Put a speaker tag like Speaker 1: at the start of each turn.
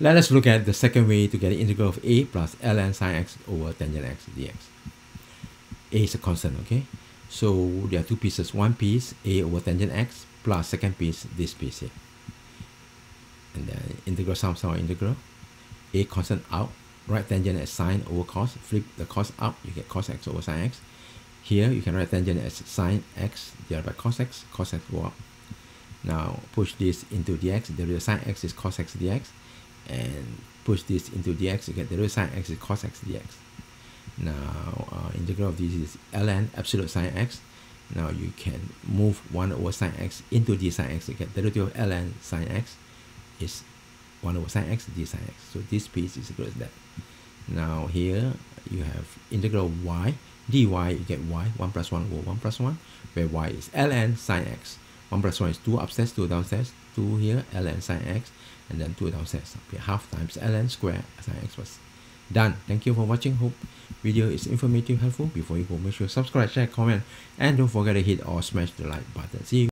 Speaker 1: Let us look at the second way to get the integral of a plus ln sine x over tangent x dx. a is a constant, okay? So there are two pieces. One piece, a over tangent x, plus second piece, this piece here. And then integral sum sum integral. a constant out, right tangent as sine over cos, flip the cos up, you get cos x over sine x. Here you can write tangent as sine x divided by cos x, cos x go up. Now push this into dx, the real sine x is cos x dx and push this into dx, you get the derivative sine x is cos x dx. Now, uh, integral of this is ln absolute sine x. Now you can move 1 over sine x into d sine x. You get the derivative of ln sine x is 1 over sine x d sine x. So this piece is equal to that. Now here you have integral y dy, you get y, 1 plus 1 over 1 plus 1, where y is ln sine x. 1 plus 1 is 2 upstairs, 2 downstairs, 2 here, ln sine x, and then 2 downstairs. Okay, half times ln square sine x was done. Thank you for watching. Hope video is informative, helpful. Before you go, make sure subscribe, share, comment, and don't forget to hit or smash the like button. See you.